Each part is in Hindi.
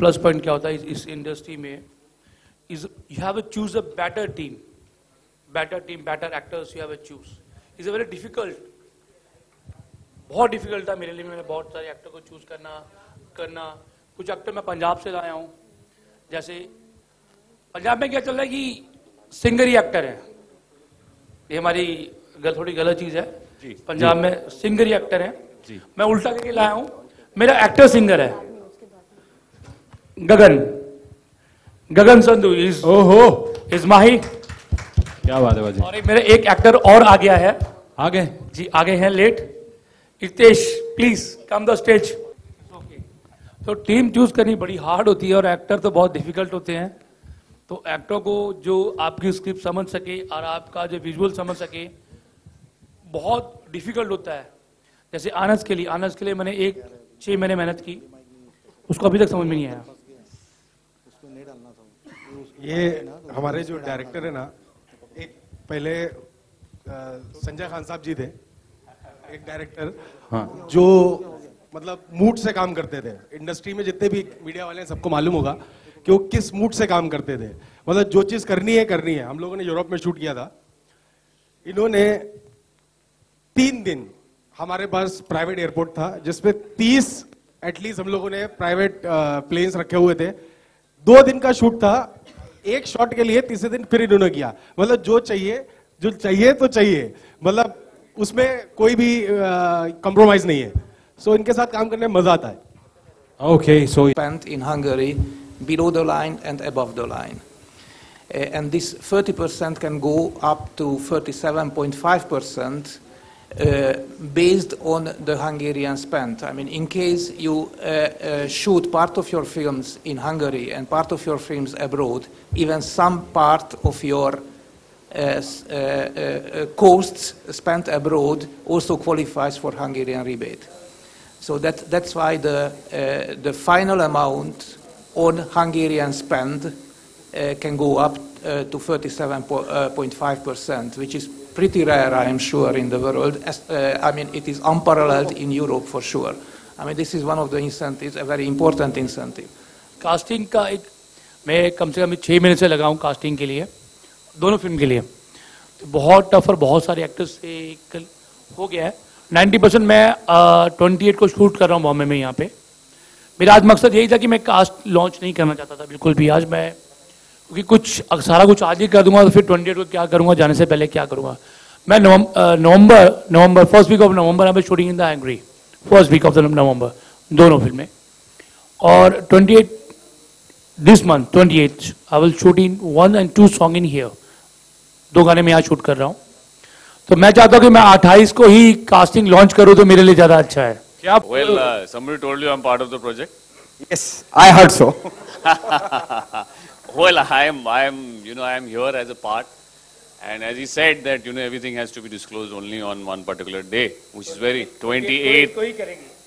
प्लस पॉइंट क्या होता है इस, इंडस्ट्री में is you have choose a better team better team better actors you have choose is a very difficult बहुत डिफ़िकल्ट था मेरे लिए मैंने बहुत सारे एक्टर को चूज़ करना करना। कुछ एक्टर मैं पंजाब से लाया हूँ जैसे पंजाब में क्या चल रहा है कि सिंगर ही एक्टर है। ये हमारी गल, थोड़ी गलत चीज़ है। जी, पंजाब में सिंगर ही एक्टर है। जी। मैं उल्टा करके लाया हूँ मेरा एक्टर सिंगर है। गगन। गगन संधू इज़ ओहो। इज़ माही क्या बात है बाजी। और एक मेरे एक एक्टर और आ गया है। आगे। जी आगे हैं let Ritesh please come the stage तो टीम चूज़ करनी बड़ी हार्ड होती है और एक्टर तो बहुत डिफ़िकल्ट होते हैं। तो एक्टर को जो आपकी स्क्रिप्ट समझ सके और आपका जो विजुअल समझ सके बहुत डिफ़िकल्ट होता है। जैसे आनंद के लिए आनंद के लिए मैंने एक छः महीने मेहनत की। उसको अभी तक समझ में नहीं आया। ये हमारे जो डायरेक्टर है ना एक पहले संजय खान साहब जी थे एक डायरेक्टर हाँ। जो मतलब मूड से काम करते थे। इंडस्ट्री में जितने भी मीडिया वाले हैं सबको मालूम होगा कि वो किस मूड से काम करते थे। मतलब जो चीज़ करनी है करनी है। हम लोगों ने यूरोप में शूट किया था। इन्होंने तीन दिन हमारे पास प्राइवेट एयरपोर्ट था जिसमें तीस एटलीस्ट हम लोगों ने प्राइवेट प्लेन्स रखे हुए थे। दो दिन का शूट था एक शॉट के लिए तीसरे दिन फिर इन्होंने किया। मतलब जो चाहिए जो चाहिए तो चाहिए। मतलब उसमें कोई भी कॉम्प्रोमाइज नहीं है। सो so, इनके साथ काम करने में मज़ा आता है। Okay so spent in Hungary below the line and above the line. Uh, and this 30% can go up to 37.5% uh, based on the Hungarian spend. I mean, in case you uh, uh, shoot part of your films in Hungary and part of your films abroad, even some part of your uh, uh, costs spent abroad also qualifies for Hungarian rebate. So that, that's why the, the final amount on Hungarian spend can go up to 37.5%, which is pretty rare, I am sure, in the world. As, uh, I mean, it is unparalleled in Europe for sure. I mean, this is one of the incentives, a very important incentive. Casting का एक मैं कम से कम छः महीने से लगा हूँ कास्टिंग के लिए दोनों फ़िल्म के लिए तो बहुत टफ और बहुत सारे एक्टर्स से कल हो गया है 90 परसेंट मैं ट्वेंटी एट को शूट कर रहा हूँ बॉम्बे में यहाँ पे मेरा आज मकसद यही था कि मैं कास्ट लॉन्च नहीं करना चाहता था बिल्कुल भी आज मैं क्योंकि कुछ अगर सारा कुछ आज ही कर दूँगा तो फिर ट्वेंटी एट को क्या करूँगा जाने से पहले क्या करूँगा? मैं November November first week of November I shooting in the angry first week of the November दोनों फ़िल्में और twenty eight this month twenty eight I will shoot in one and two song in here दो गाने में यहाँ शूट कर रहा हूँ। तो मैं चाहता हूँ कि मैं 28 को ही कास्टिंग लॉन्च करूँ तो मेरे लिए ज़्यादा अच्छा है। क्या Well, uh, somebody told you I'm part of the project. Yes, I heard so. Well, I am, I am, you know, I am here as a part, and as he said that you know everything has to be disclosed only on one particular day, which is very 28th,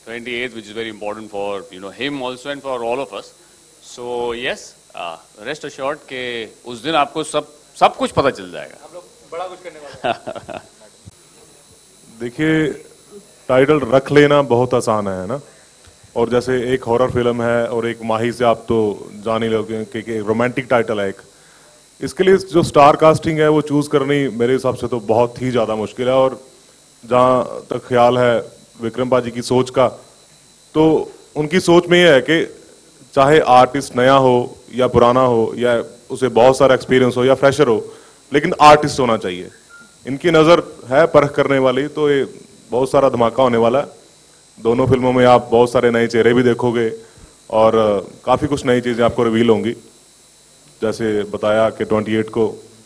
28th, which is very important for you know him also and for all of us. So yes, uh, rest assured कि उस दिन आपको सब सब कुछ पता चल जाएगा. देखिए टाइटल रख लेना बहुत आसान है ना और जैसे एक हॉरर फ़िल्म है और एक माही से आप तो जान ही कि रोमांटिक टाइटल है एक। इसके लिए जो स्टार कास्टिंग है वो चूज़ करनी मेरे हिसाब से तो बहुत ही ज़्यादा मुश्किल है और जहाँ तक ख्याल है विक्रम बाजी की सोच का तो उनकी सोच में यह है कि चाहे आर्टिस्ट नया हो या पुराना हो या उसे बहुत सारा एक्सपीरियंस हो या फ्रेशर हो, लेकिन आर्टिस्ट होना चाहिए। इनकी नज़र है परख करने वाली तो ये बहुत सारा धमाका होने वाला है। दोनों फ़िल्मों में आप बहुत सारे नए चेहरे भी देखोगे और काफ़ी कुछ नई चीज़ें आपको रिवील होंगी। जैसे बताया कि 28 को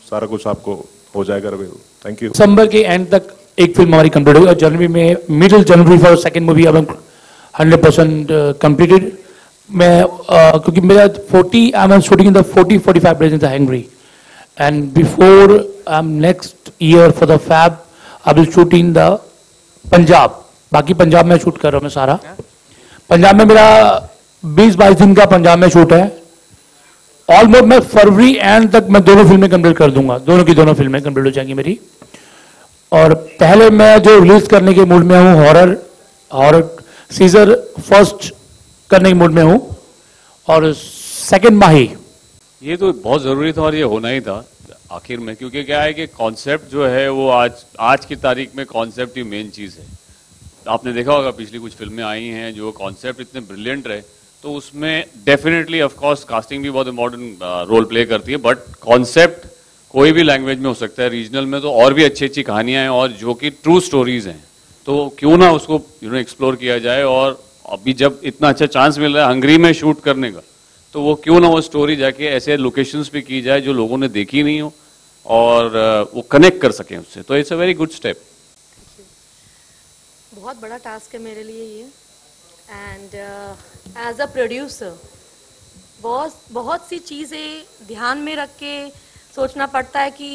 सारा कुछ आपको हो जाएगा रिवील थैंक यू दिसंबर के एंड तक एक फ़िल्म हमारी कंप्लीट होगी और जनवरी में middle January for second movie अब हंड्रेड परसेंट कंप्लीटेड मैं uh, क्योंकि मेरा 40 I am shooting in the 40 45 days in the Hungary and before I am next year for the fab I will shoot in the Punjab बाकी पंजाब में शूट कर रहा हूँ मैं सारा। पंजाब में मेरा 20-22 दिन का पंजाब में शूट है। ऑलमोस्ट मैं फरवरी एंड तक मैं दोनों फ़िल्में कंप्लीट कर दूँगा। दोनों की दोनों फ़िल्में कंप्लीट हो जाएँगी मेरी। और पहले मैं जो रिलीज़ करने के मूड में हूँ हॉरर हॉरर सीजर फ़र्स्ट करने के मूड में हूँ। और सेकंड माही ये तो बहुत ज़रूरी था और ये होना ही था आखिर में, क्योंकि क्या है कि कॉन्सेप्ट जो है वो आज आज की तारीख में कॉन्सेप्ट ही मेन चीज़ है। आपने देखा होगा, पिछली कुछ फ़िल्में आई हैं जो कॉन्सेप्ट इतने ब्रिलियंट रहे तो उसमें डेफिनेटली ऑफ़ कोर्स कास्टिंग भी बहुत इंपॉर्टेंट रोल प्ले करती है बट कॉन्सेप्ट कोई भी लैंग्वेज में हो सकता है। रीजनल में तो और भी अच्छी अच्छी कहानियाँ हैं और जो कि ट्रू स्टोरीज हैं। तो क्यों ना उसको यू नो एक्सप्लोर किया जाए और अभी जब इतना अच्छा चांस मिल रहा है हंगरी में शूट करने का तो वो क्यों ना वो स्टोरी जाके ऐसे लोकेशंस पे की जाए जो लोगों ने देखी नहीं हो और वो कनेक्ट कर सकें उससे। तो it's a very good step बहुत बड़ा टास्क है मेरे लिए ये। एंड एज अ प्रोड्यूसर बहुत बहुत सी चीज़ें ध्यान में रख के सोचना पड़ता है कि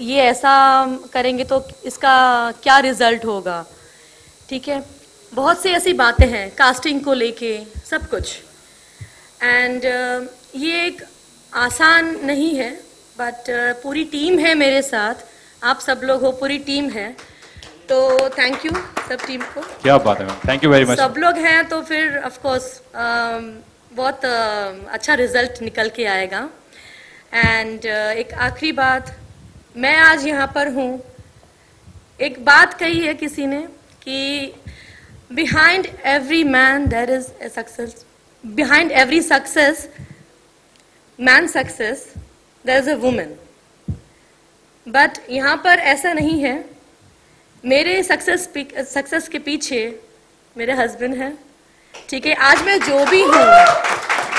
ये ऐसा करेंगे तो इसका क्या रिज़ल्ट होगा। ठीक है? बहुत सी ऐसी बातें हैं कास्टिंग को लेके सब कुछ। एंड uh, ये एक आसान नहीं है बट uh, पूरी टीम है मेरे साथ। आप सब लोग हो पूरी टीम है। तो थैंक यू सब टीम को। क्या बात है ma'am thank you very much सब लोग हैं तो फिर ऑफ़ कोर्स बहुत अ, अच्छा रिज़ल्ट निकल के आएगा। एंड एक आखिरी बात मैं आज यहाँ पर हूँ। एक बात कही है किसी ने कि behind every man there is a success behind every success man success there is a women but यहाँ पर ऐसा नहीं है मेरे सक्सेस सक्सेस के पीछे मेरे हस्बैंड हैं, ठीक है? आज मैं जो भी हूँ,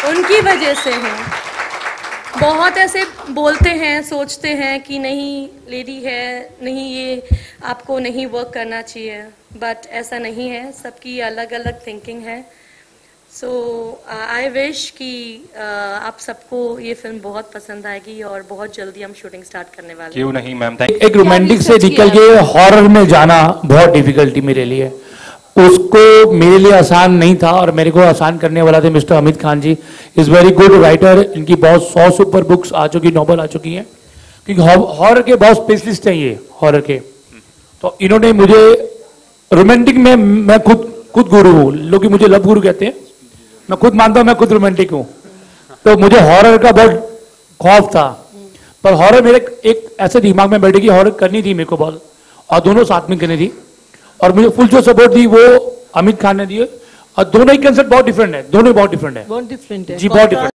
उनकी वजह से हूँ। बहुत ऐसे बोलते हैं, सोचते हैं कि नहीं लेडी है, नहीं ये, आपको नहीं वर्क करना चाहिए। बट ऐसा नहीं है, सबकी अलग अलग थिंकिंग है। सो आई विश कि uh, आप सबको ये फ़िल्म बहुत पसंद आएगी और बहुत जल्दी हम शूटिंग स्टार्ट करने वाले हैं। क्यों नहीं मैम थैंक एक रोमांटिक से निकल के हॉरर में जाना बहुत डिफिकल्टी मेरे लिए। उसको मेरे लिए आसान नहीं था और मेरे को आसान करने वाला थे mister Amit Khan ji. Is very good writer इनकी बहुत सौ सुपर बुक्स आ चुकी नॉवल आ चुकी हैं। क्योंकि हॉरर के बहुत स्पेशलिस्ट हैं ये हॉरर के। तो इन्होंने मुझे रोमांटिक में मैं खुद खुद गुरु हूँ लोग मुझे लव गुरु कहते हैं। मैं खुद मानता हूँ मैं खुद रोमांटिक हूँ। तो मुझे हॉरर का बहुत खौफ था। पर हॉरर मेरे एक ऐसे दिमाग में बैठेगी कि हॉरर करनी थी मेरे को बहुत और दोनों साथ में करनी थी। और मुझे फुल जो सपोर्ट दी वो अमित खान ने दिए। और दोनों ही कंसेप्ट बहुत डिफरेंट है दोनों बहुत डिफरेंट है। बहुत डिफरेंट है। जी बहुत डिफरेंट